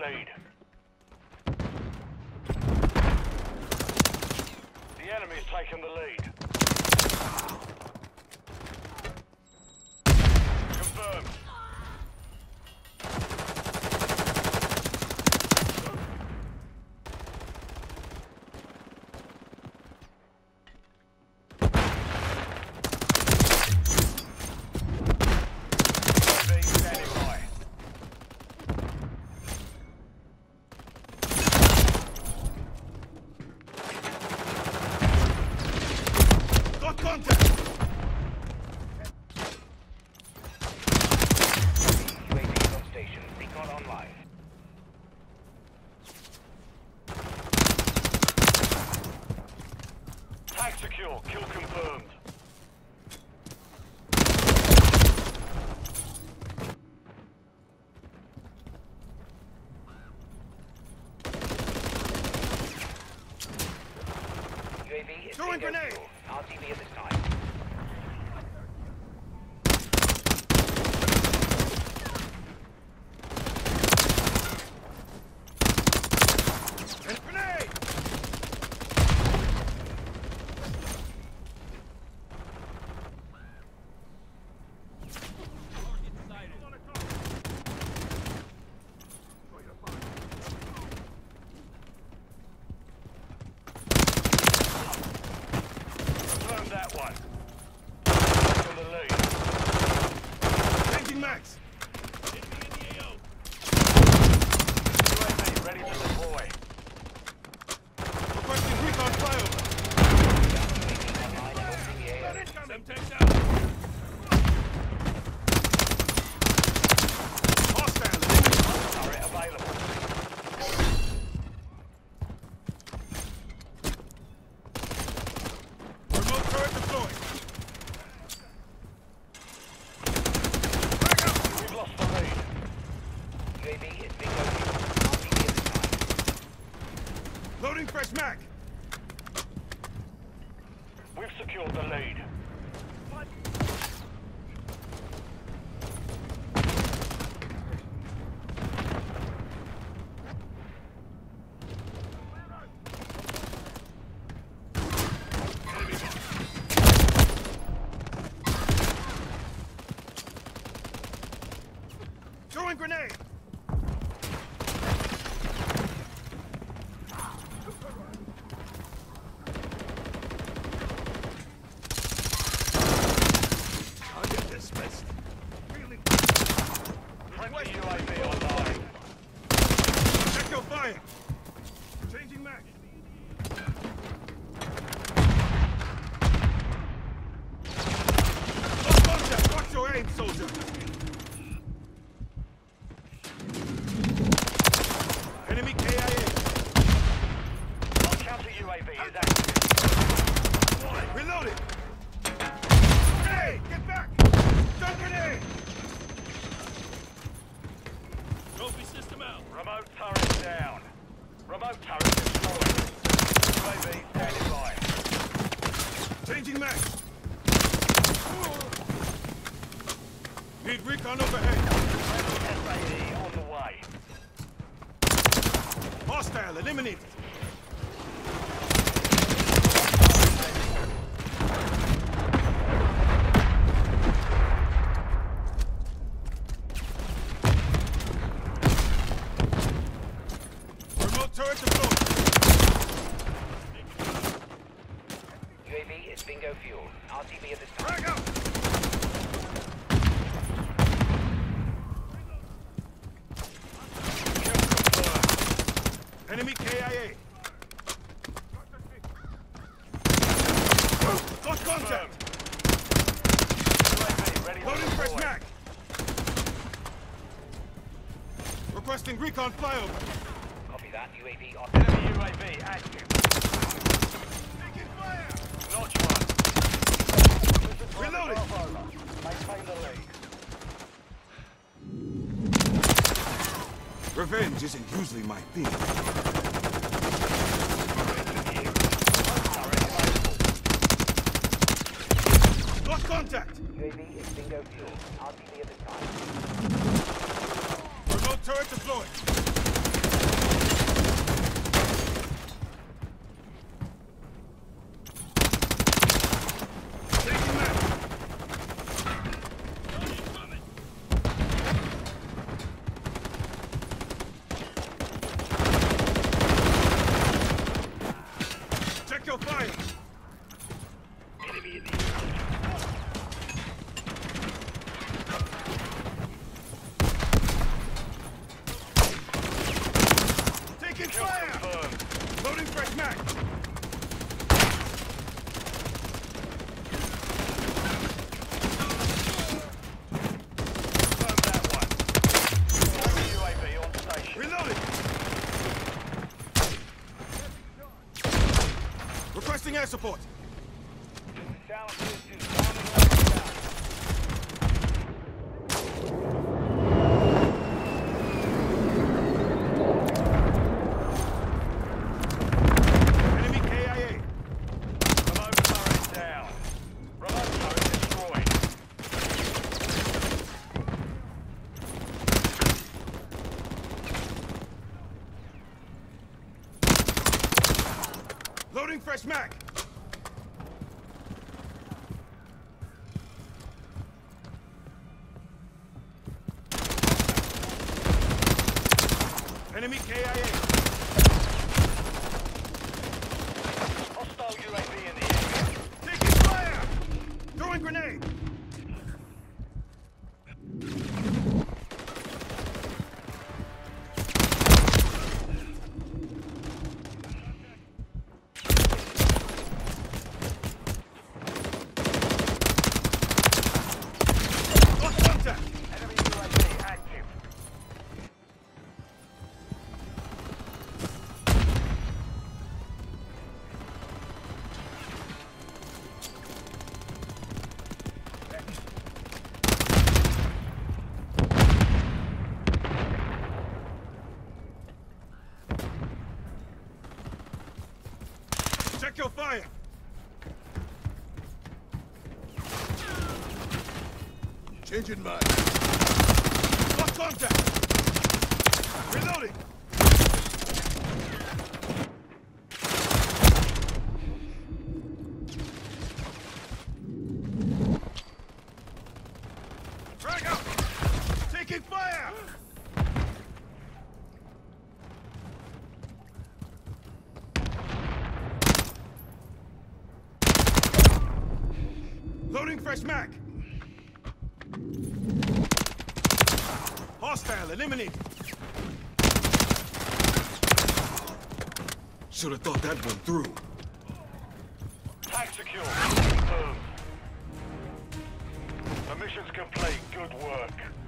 lead. The enemy's taken the lead. Secure. Kill confirmed. UAV is Throwing grenade. fuel. RTB at this time. And grenade! Confirmed that one. Taken the lead. Changing max! UAV ready to deploy. Requesting recon flyover! Online and orbiting the AO. Hostile! eliminated. Turret available. Remote turret deployed! We've lost the lead. UAV is bingo fuel. RTB at this time. Loading fresh mag! We've secured the lead. Throwing grenade! I'll get this fist. Really? Friendly UAV online. Check your fire! Changing mag! Lost contact! Watch your aim, soldier! Enemy KIA! Our counter UAV is active. Reloading! Hey! Get back! Stun grenade! Trophy system out! Remote turret down. Remote turret destroyed. UAV standing by. Changing mag! Need recon overhead! SAE on the way. Hostile eliminated! Bingo fuel. RTB at this time. Frag out! Kill confirmed. Enemy KIA! Got contact! UAV ready to Loading fresh deploy. mag! Requesting recon flyover! Copy that. UAV on. Enemy UAV active. Notch one. Reloading. Half over. Maintain the lead. Revenge isn't usually my theme. Lost contact! UAV is bingo fuel. RTB at this time. Remote turret deployed. Kill fire! confirmed. Loading fresh mag! Confirm that one. Enemy UAV on station. Reloading! Requesting air support! Down to two. Bombing level down. Enemy KIA! Remote turret down. Remote turret destroyed. Loading fresh mag! Enemy KIA! Hostile UAV in the area. Taking fire! Throwing grenade! Your fire! Changing mag. Lost contact! Reloading! Frag out! Taking fire! Loading fresh mag! Hostile eliminated! Should have thought that one through. Tag secure. Confirmed. The mission's complete. Good work.